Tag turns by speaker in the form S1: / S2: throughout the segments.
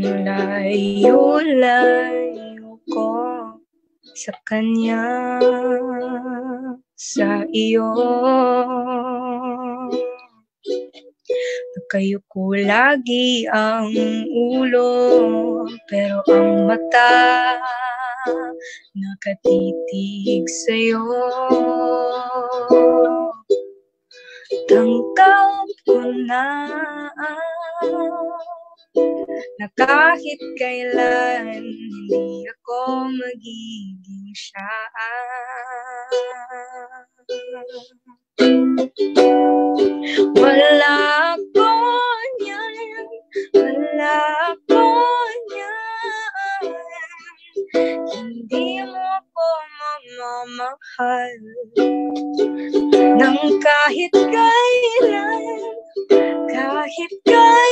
S1: Layo-layo ko sa kanya, sa iyo. Nakayuko lagi ang ulo, pero ang mata nakatitig sa'yo. Tanggap ko na na kahit kailan hindi ako magiging siya. Wala ko niyan, wala ko niyan. Hindi mo ako mamamahal nang kahit kailan, kahit kailan.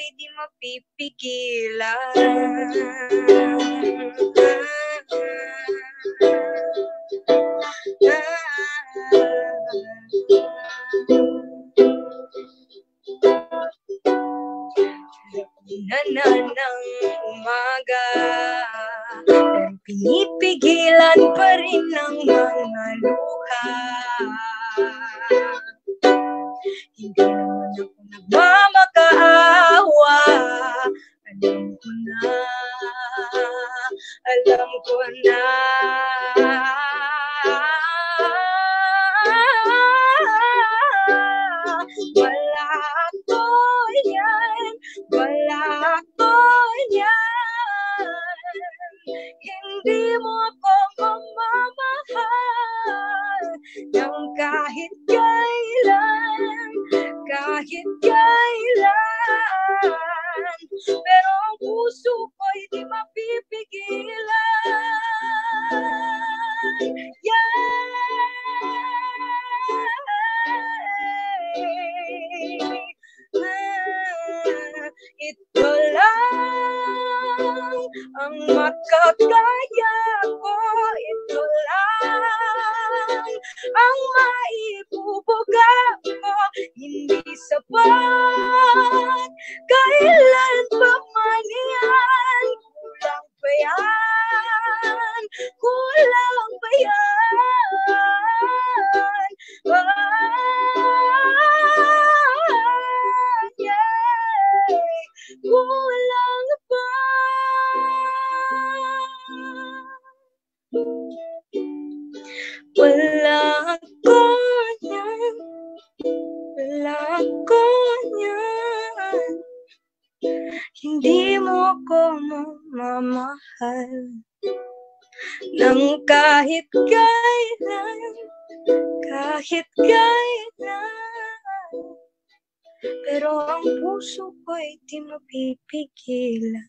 S1: Ko'y di mapipigilan. Na ng umaga. Pinipigilan pa rin ng mga luha. Hindi naman ako nagmamakaawa alam ko na. Wala ko yan, wala ko yan. Hindi mo ako mamamahal. Nang kahit kailan, kahit kailan. Pero ang puso ko'y di mapipigilan Yeah. Ito lang ang makakaya ko. Ito lang ang maibubuga ko. Hindi sapat. Kulang pa yan? Ah, yeah. Kulang pa. Wala ko yan. Wala ko yan. Hindi mo ko mamamahal. Nang kahit kailan, kahit kailan. Pero ang puso ko'y di mapipigilan.